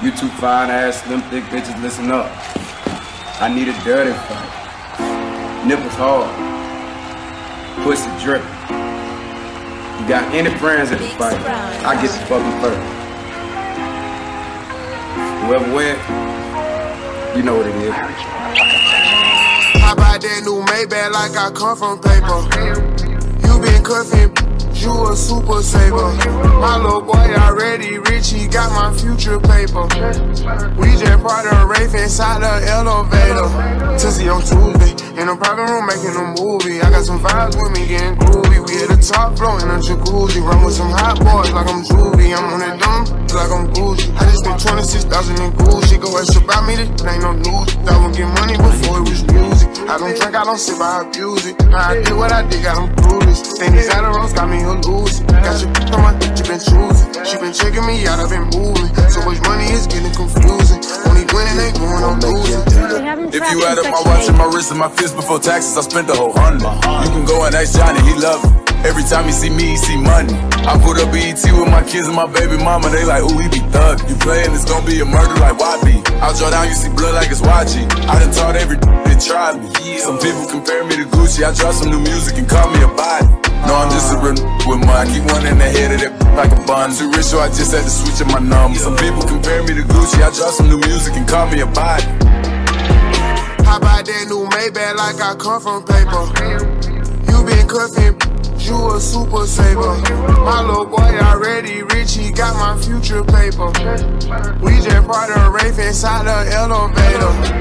You two fine ass, slim thick bitches, listen up. I need a dirty fight. Nipples hard. Pussy drip. You got any friends at the fight? I get the fucking first. Whoever wins, you know what it is. How about that new Maybach like I come from paper? You been cuffing, you a super saver. My little boy already rich, he got my future paper. We just of a rave inside the elevator. Tizzy on Tuesday, in a private room making a movie. I got some vibes with me getting groovy. We at the top floor in a jacuzzi. Run with some hot boys like I'm Juvie. I'm on that dumb like I'm Gucci. I just spent 26,000 in Gucci. Go extra by me, this ain't no news. I won't get I don't drink, I don't sip, I abuse it. I did what I did, got them clueless. Think these Adderalls got me a losing. Got your on my dick, you been choosing. She been checking me out, I've been moving. So much money is getting confusing. Only winning ain't going on losing. If you add up my watch and my wrist and my fist before taxes, I spent the whole hundred. You can go and ask Johnny, he love it. Every time you see me, he see money. I put up BET with my kids and my baby mama. They like, ooh, he be thug. You playin', it's gonna be a murder like YB. I draw down, you see blood like it's YG. I done taught every that tried me. Some people compare me to Gucci. I drop some new music and call me a body. No, I'm just a real with mine. Keep one in the head of that like a bun. Too rich, so I just had to switch up my number. Some people compare me to Gucci. I drop some new music and call me a body. How about that new Maybach like I come from paper? You been cuffing, you a super saver. My little boy already rich, he got my future paper. We just of a rave inside the elevator.